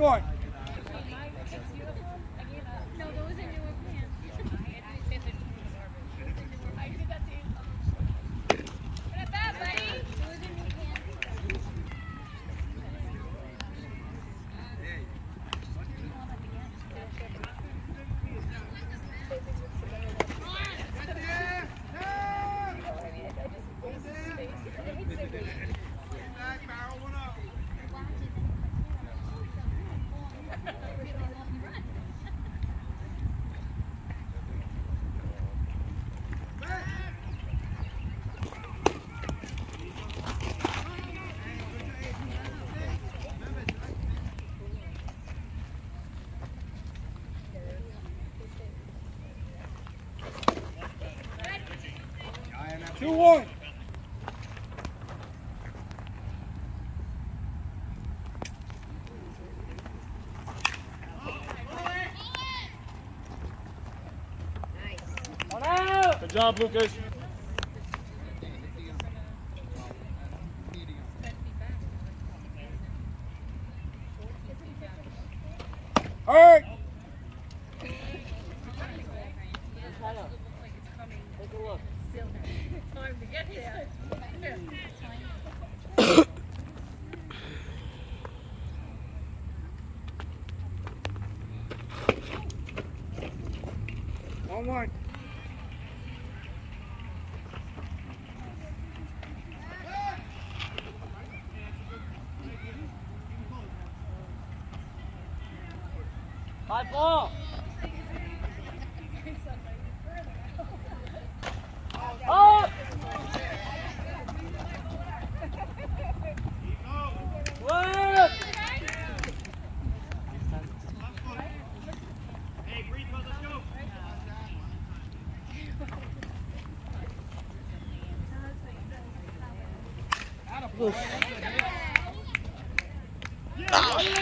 everyone. Back, barrel one up. Two one. Good job, Lucas. All right. One. High ball. Up. Left. Oof. Oh,